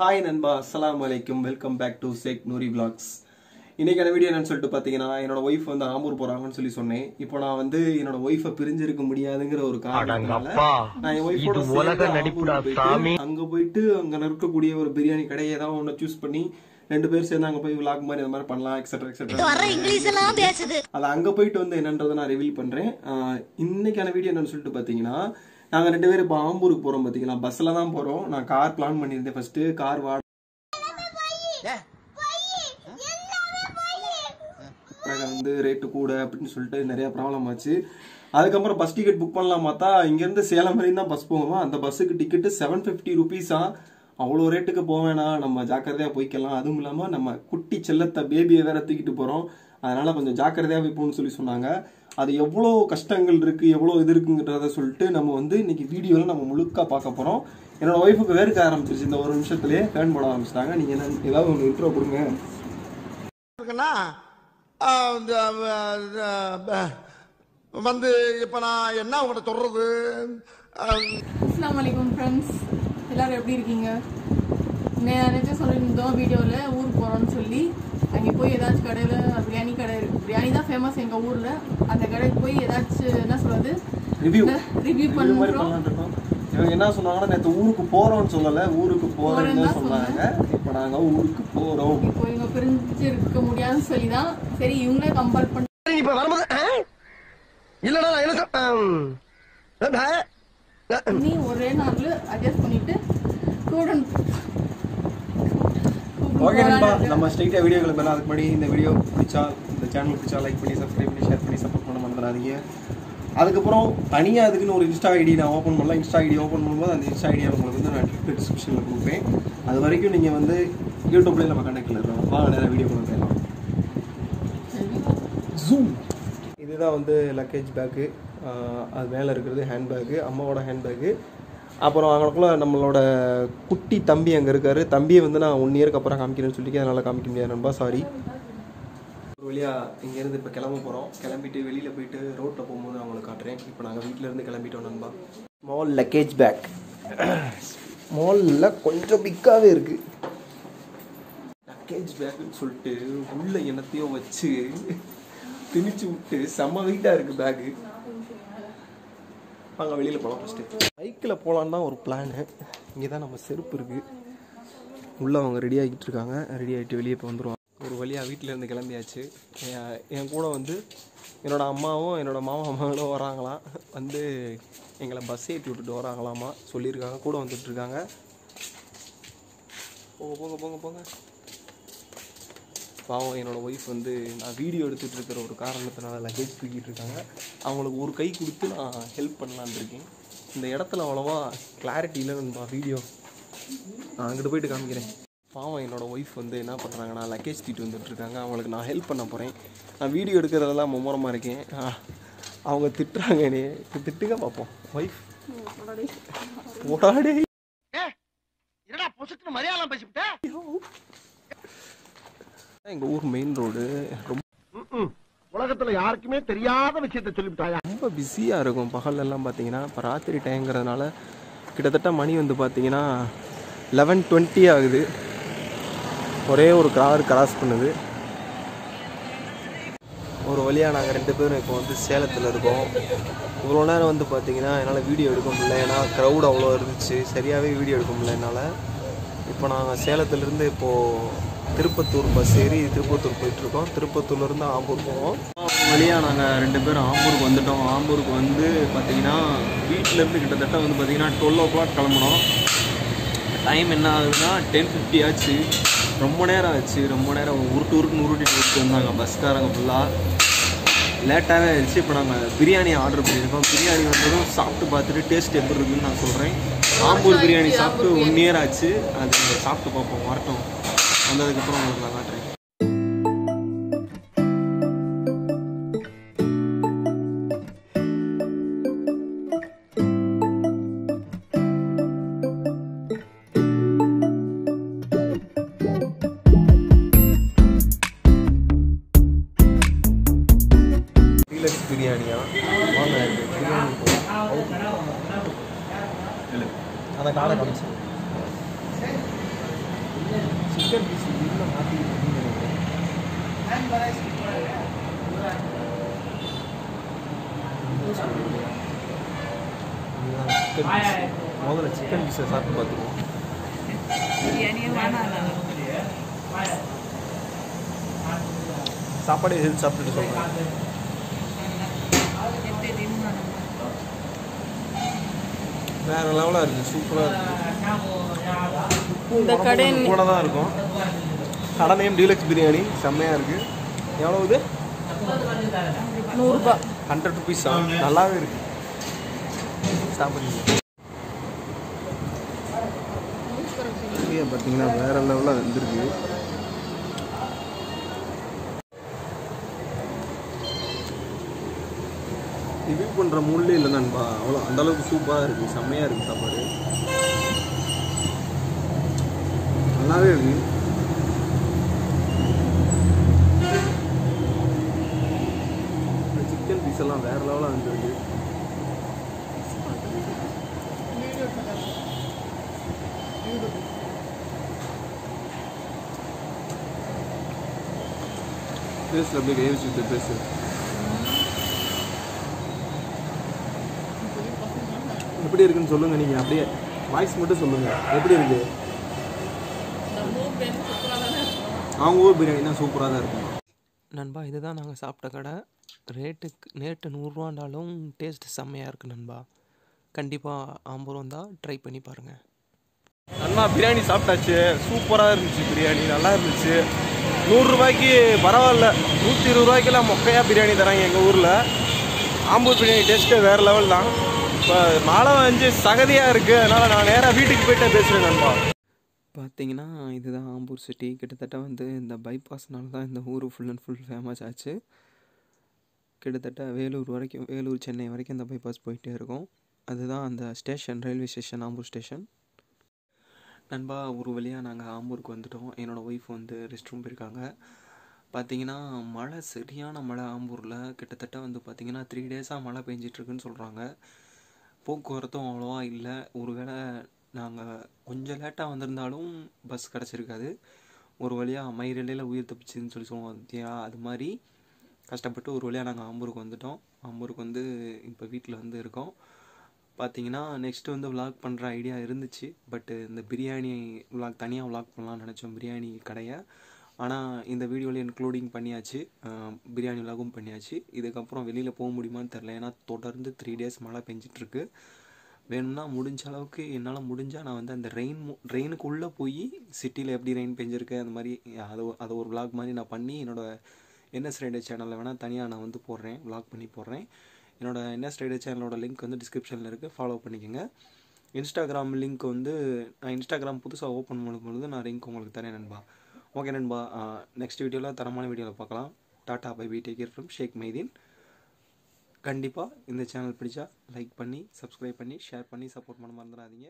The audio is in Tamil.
ஹாய் நண்பா. அஸ்ஸலாமு அலைக்கும். Welcome back to Sheikh Noori vlogs. இன்னைக்கான வீடியோ என்னன்னு சொல்லிட்டு பார்த்தீங்கன்னா என்னோட ஒய்ஃப் வந்து ஆம்பூர் போறாங்கன்னு சொல்லி சொன்னேன். இப்போ நான் வந்து என்னோட ஒய்ஃபை பிரிஞ்சிருக்க முடியாதுங்கிற ஒரு காரணத்தினால அடங்கப்பா. நான் என் ஒய்ஃபோட சாமி. அங்க போயிட்டு அங்க இருக்கக்கூடிய ஒரு பிரியாணி கடையை ஏதாவது ஒன்று சூஸ் பண்ணி ரெண்டு பேர் சேர்ந்து அங்க போய் vlog மாதிரி அந்த மாதிரி பண்ணலாம் எக்ஸெட்ரா எக்ஸெட்ரா அது அங்க போயிட்டு வந்து என்னன்றதை நான் ரிவீல் பண்றேன். ஆஹ் இன்னைக்கான வீடியோ என்னன்னு சொல்லிட்டு பாத்தீங்கன்னா நாங்க ரெண்டு பேரும் இப்போ ஆம்பூருக்கு போறோம் பாத்தீங்களா? பஸ்ல தான் போறோம். நான் கார் பிளான் பண்ணியிருந்தேன் ஃபர்ஸ்ட் கார் வாட வந்து ரேட்டு கூட அப்படின்னு சொல்லிட்டு நிறைய ப்ராப்ளம் ஆச்சு. அதுக்கப்புறம் பஸ் டிக்கெட் புக் பண்ணலாம் பார்த்தா இங்கேருந்து சேலம் வரையும் தான் பஸ் போகுமா அந்த பஸ்ஸுக்கு டிக்கெட்டு செவன் ஃபிஃப்டி ருபீஸா அவ்வளோ ரேட்டுக்கு வேணாம் நம்ம ஜாக்கிரதையாக போய்க்கலாம். அதுவும் இல்லாமல் நம்ம குட்டி செல்லத்தை பேபியை வேற தூக்கிட்டு போகிறோம் அதனால கொஞ்சம் ஜாக்கிரதையாக போய் போகணும்னு சொல்லி சொன்னாங்க. அது எவ்வளோ கஷ்டங்கள் இருக்கு எவ்வளோ இது இருக்குங்கிறத சொல்லிட்டு நம்ம வந்து இன்னைக்கு வீடியோவில் நம்ம முழுக்கா பார்க்க போகிறோம் என்னோட ஒய்ஃபுக்கு வேர்க்க ஆரம்பிச்சிருச்சு இந்த ஒரு நிமிஷத்துலேயே ஃபேன் போட ஆரம்பிச்சிட்டாங்க. நீங்கள் என்ன ஏதாவது ஒன்று இன்ட்ரோ கொடுங்க. இருக்குன்னா வந்து இப்ப நான் என்ன உங்கள்கிட்ட சொல்றது? ஆ, அஸ்லாம் வலைக்கும் ஃப்ரெண்ட்ஸ் எல்லாரும் எப்படி இருக்கீங்க? நேற்று சொல்லியிருந்தோம் வீடியோவில் ஊருக்கு போகிறோம்னு சொல்லி. அங்கே போய் ஏதாச்சும் கடையில் பிரியாணி தான் ஃபேமஸ் எங்கள் ஊரில். அந்த கடைக்கு போய் ஏதாச்சும் என்ன சொல்கிறது ரிவ்யூ ரிவ்யூ பண்ணுறோம். இவங்க என்ன சொன்னாங்கன்னா நேற்று ஊருக்கு போறோம்னு சொல்லல. ஊருக்கு தான் சொன்னாங்க. இப்போ நாங்க ஊருக்கு போறோம். இப்போ இவங்க பிரிஞ்சு இருக்க முடியாதுன்னு சொல்லி தான் சரி இவங்களே கம்பல் பண்ணி இப்ப வரும்போது ஆ? இல்லடா நான் என்ன. நீ ஒரே நாளில் அட்ஜஸ்ட் பண்ணிட்டு கூட ஓகே நண்பா நம்ம ஸ்ட்ரைட்டாக வீடியோக்களை பண்ணலாம் அதுக்கு முன்னாடி இந்த வீடியோ பிடிச்சா இந்த சேனல் பிடிச்சா லைக் பண்ணி சப்ஸ்கிரைப் பண்ணி ஷேர் பண்ணி சப்போர்ட் பண்ண மறந்துடாதீங்க. அதுக்கப்புறம் தனியாக அதுக்குன்னு ஒரு இன்ஸ்டா ஐடி நான் ஓப்பன் பண்ணலாம் இன்ஸ்டா ஐடி ஓப்பன் பண்ணும்போது அந்த இன்ஸ்டா ஐடியா உங்களுக்கு வந்து நான் டிஸ்கிரிப்ஷனில் கொடுப்பேன். அது வரைக்கும் நீங்கள் வந்து யூடியூப்லேயே நம்ம கனெக்டில் இருக்கோம் வா நேரம் வீடியோ கொண்டு போயிடலாம். ஜூம் இதுதான் வந்து லக்கேஜ் பேக்கு அது மேலே இருக்கிறது ஹேண்ட் பேக்கு அம்மாவோட ஹேண்ட் பேக்கு அப்புறம் அவங்களுக்குள்ள நம்மளோட குட்டி தம்பி அங்கே இருக்காரு. தம்பியை வந்து நான் ஒன் இயருக்கு அப்புறம் காமிக்கிறேன்னு சொல்லி அதனால் காமிக்க முடியாது நண்பா. சாரி ஒரு வழியாக இங்கேருந்து இப்போ கிளம்ப போகிறோம் கிளம்பிட்டு வெளியில் போயிட்டு ரோட்டில் போகும்போது நான் உங்களுக்கு காட்டுறேன். இப்போ நாங்கள் வீட்டிலேருந்து கிளம்பிட்டோம் நண்பா. ஸ்மால் லக்கேஜ் பேக் ஸ்மாலில் கொஞ்சம் பிக்காகவே இருக்குது லக்கேஜ் பேக்குன்னு சொல்லிட்டு உள்ள என்னத்தையோ வச்சு திணிச்சு விட்டு செம்ம வெயிட்டாக இருக்குது பேகு அங்கே வெளியில் போகலாம் ஃபஸ்ட்டு பைக்கில் போகலான்னு தான் ஒரு பிளானு இங்கே தான் நம்ம செருப்பு இருக்குது உள்ளே அவங்க ரெடி ஆகிட்டு இருக்காங்க. ரெடி ஆகிட்டு வெளியே இப்போ வந்துடுவாங்க ஒரு வழியாக வீட்டில் இருந்து கிளம்பியாச்சு. என் கூட வந்து என்னோடய அம்மாவும் என்னோடய மாமா அம்மாவும் வராங்களாம் வந்து எங்களை பஸ் ஏற்றி விட்டுட்டு வராங்களாமா? சொல்லியிருக்காங்க. கூட வந்துட்டுருக்காங்க போங்க போங்க போங்க போங்க. பாவம் என்னோட ஒய்ஃப் வந்து நான் வீடியோ எடுத்துகிட்டு இருக்கிற ஒரு காரணத்தினால லக்கேஜ் தூக்கிட்டு இருக்காங்க. அவங்களுக்கு ஒரு கை கொடுத்து நான் ஹெல்ப் பண்ணலான்னு இருக்கேன். இந்த இடத்துல அவ்வளோவா கிளாரிட்டி இல்லைன்னு வீடியோ நான் அங்கிட்டு போயிட்டு காமிக்கிறேன். பாவம் என்னோட ஒய்ஃப் வந்து என்ன பண்ணுறாங்கன்னா லக்கேஜ் தூக்கிட்டு வந்துட்டு இருக்காங்க. அவங்களுக்கு நான் ஹெல்ப் பண்ண போகிறேன் நான் வீடியோ எடுக்கிறதெல்லாம் மும்முரமாக இருக்கேன். அவங்க திட்டுறாங்க இப்ப திட்டுங்க பார்ப்போம் ஒய்ஃப் ஓடாடே என்னடா பொசுக்குன்னு மரியாதை பேசிவிட்ட? எங்கள் ஊர் மெயின் ரோடு ரொம்ப உலகத்துல யாருக்குமே தெரியாத விஷயத்த சொல்லிவிட்டாயா? ரொம்ப பிஸியாக இருக்கும். பகல்லெல்லாம் பார்த்தீங்கன்னா இப்போ ராத்திரி டைங்கிறதுனால கிட்டத்தட்ட மணி வந்து பார்த்தீங்கன்னா லெவன் டுவெண்ட்டி ஆகுது. ஒரே ஒரு கார் கிராஸ் பண்ணுது. ஒரு வழியாக நாங்கள் ரெண்டு பேரும் இப்போ வந்து சேலத்தில் இருக்கோம். இவ்வளோ நேரம் வந்து பார்த்தீங்கன்னா என்னால் வீடியோ எடுக்க முடியல. ஏன்னா க்ரௌட் அவ்வளோ இருந்துச்சு. சரியாகவே வீடியோ எடுக்க முடியல என்னால். இப்போ நாங்கள் சேலத்துலேருந்து இப்போது திருப்பத்தூர் பஸ் ஏறி திருப்பத்தூர் போயிட்டுருக்கோம். திருப்பத்தூர்லேருந்து ஆம்பூர் போவோம். வழியாக நாங்கள் ரெண்டு பேரும் ஆம்பூருக்கு வந்துட்டோம். ஆம்பூருக்கு வந்து பார்த்தீங்கன்னா வீட்டிலேருந்து கிட்டத்தட்ட வந்து பார்த்தீங்கன்னா டுவெல் ஓ கிளாக் கிளம்புனோம். டைம் என்ன ஆகுதுன்னா டென் ஃபிஃப்டி ஆச்சு. ரொம்ப நேரம் ஆச்சு. ரொம்ப நேரம் உருட்டு உருட்டு உருட்டிட்டு விட்டு வந்தாங்க பஸ்காரங்க ஃபுல்லாக லேட்டாகவே ஆயிடுச்சு இப்போ நாங்கள் பிரியாணி ஆர்டர் பண்ணியிருக்கோம். பிரியாணி வந்ததும் சாப்பிட்டு பார்த்துட்டு டேஸ்ட் எப்படி இருக்குதுன்னு நான் சொல்கிறேன் ஆம்பூர் பிரியாணி சாப்பிட்டு ஒன் இயர் ஆச்சு. அது சாப்பிட்டு பார்ப்போம் வரட்டும். வந்ததுக்கப்புறம் உங்களுக்கு நான் காட்டுறேன். காடை காமிச்சு. Chicken piece chicken piece. முதல்ல சிக்கன் பீஸை சாப்பிட்டு பார்த்துருவோம் சாப்பாடு எது சாப்பிட்டுட்டு சொல்கிறேன் வேற லெவலாக இருக்குது சூப்பராக இருக்குது இந்த கடை கூட தான் இருக்கும். கடை நேம் டீலக்ஸ் பிரியாணி செம்மையாக இருக்குது எவ்வளோ இது? நூறுரூபா ஹண்ட்ரட் ருபீஸ் நல்லாவே இருக்கு. சாப்பிடுங்க. பார்த்தீங்கன்னா வேற லெவலில் வந்துருக்கு. ரிவ்யூ பண்ணுற மூல்லே இல்லை நண்பா. அவ்வளோ அந்த அளவுக்கு சூப்பராக இருக்குது செம்மையாக இருக்குது சாப்பாடு. நல்லாவே இருக்கு. சிக்கன் பீஸ் எல்லாம் வேற லெவலாக வந்துருக்கு. பேசல அப்படியே கை பேசுகிறேன் பேசு. எப்படி இருக்குன்னு சொல்லுங்க நீங்க. அப்படியே வாய்ஸ் மட்டும் சொல்லுங்க. எப்படி இருக்கு? அவங்க ஊர் பிரியாணி தான் சூப்பராக தான் இருக்கும். நண்பா இதுதான் நாங்கள் சாப்பிட்ட கடை. ரேட்டுக்கு ரேட்டு நூறுரூவாண்டாலும் டேஸ்ட் செம்மையாக இருக்குது நண்பா. கண்டிப்பாக ஆம்பூர் வந்தால் ட்ரை பண்ணி பாருங்கள் அண்ணா பிரியாணி சாப்பிட்டாச்சு. சூப்பராக இருந்துச்சு பிரியாணி நல்லா இருந்துச்சு. நூறுரூபாய்க்கு பரவாயில்ல. நூற்றி இருபது ரூபாய்க்கெல்லாம் மொக்கையாக பிரியாணி தராங்க எங்கள் ஊரில். ஆம்பூர் பிரியாணி டேஸ்ட்டு வேறு லெவல் தான். இப்போ மழை வந்து சகதியாக இருக்குது அதனால் நான் நேராக வீட்டுக்கு போய்ட்டு பேசுகிறேன் நண்பா. பார்த்தீங்கன்னா இதுதான் ஆம்பூர் சிட்டி கிட்டத்தட்ட வந்து இந்த பைபாஸ்னால தான் இந்த ஊர் ஃபுல் அண்ட் ஃபுல் ஃபேமஸ் ஆச்சு. கிட்டத்தட்ட வேலூர் வரைக்கும் வேலூர் சென்னை வரைக்கும் இந்த பைபாஸ் போயிட்டே இருக்கும். அதுதான் அந்த station railway station Ambur station நண்பா ஒரு வழியாக நாங்கள் ஆம்பூருக்கு வந்துட்டோம். என்னோடய ஒய்ஃப் வந்து ரெஸ்ட் ரூம் போயிருக்காங்க. பார்த்தீங்கன்னா மழை சரியான மழை ஆம்பூரில். கிட்டத்தட்ட வந்து பார்த்தீங்கன்னா த்ரீ டேஸாக மழை பெஞ்சிட்ருக்குன்னு சொல்கிறாங்க போக்குவரத்தும் அவ்வளோவா இல்லை. ஒருவேளை நாங்கள் கொஞ்சம் லேட்டாக வந்திருந்தாலும் பஸ் கிடச்சிருக்காது. ஒரு வழியாக மயிரிலையில் உயிர் தப்பிச்சுன்னு சொல்லி சொல்லுவோம் பார்த்தியா அது மாதிரி கஷ்டப்பட்டு ஒரு வழியாக நாங்கள் ஆம்பூருக்கு வந்துட்டோம். ஆம்பூருக்கு வந்து இப்போ வீட்டில் வந்து இருக்கோம். பார்த்தீங்கன்னா நெக்ஸ்ட்டு வந்து vlog பண்ணுற ஐடியா இருந்துச்சு. பட்டு இந்த பிரியாணி vlog தனியாக vlog பண்ணலாம்னு நினச்சோம். பிரியாணி கடையை. ஆனால் இந்த வீடியோவில் இன்க்ளூடிங் பண்ணியாச்சு. பிரியாணி vlogகும் பண்ணியாச்சு. இதுக்கப்புறம் வெளியில் போக முடியுமான்னு தெரில ஏன்னா தொடர்ந்து த்ரீ டேஸ் மழை பெஞ்சிட்ருக்கு. வேணும்னா முடிஞ்ச அளவுக்கு என்னால் முடிஞ்சால் நான் வந்து அந்த ரெயின் ரெயினுக்குள்ளே போய் சிட்டியில் எப்படி ரெயின் பெஞ்சிருக்கு அந்த மாதிரி அதை அதை ஒரு விளாக் மாதிரி நான் பண்ணி என்னோடய என்எஸ் ரைடர் சேனலில் வேணால் தனியாக நான் வந்து போடுறேன். விளாக் பண்ணி போடுறேன். என்னோட என்எஸ் ரைடர் சேனலோட லிங்க் வந்து டிஸ்கிரிப்ஷனில் இருக்குது ஃபாலோ பண்ணிக்கோங்க. இன்ஸ்டாகிராம் லிங்க் வந்து நான் இன்ஸ்டாகிராம் புதுசாக ஓப்பன் பண்ணும்பொழுது நான் லிங்க் உங்களுக்கு தரேன் நண்பா. ஓகே நண்பா நெக்ஸ்ட் வீடியோவில் தரமான வீடியோவில் பார்க்கலாம். Tata bye be take care from Sheikh Maideen. கண்டிப்பாக இந்த சேனல் பிடிச்சா லைக் பண்ணி சப்ஸ்கிரைப் பண்ணி ஷேர் பண்ணி சப்போர்ட் பண்ண மறந்துடாதீங்க.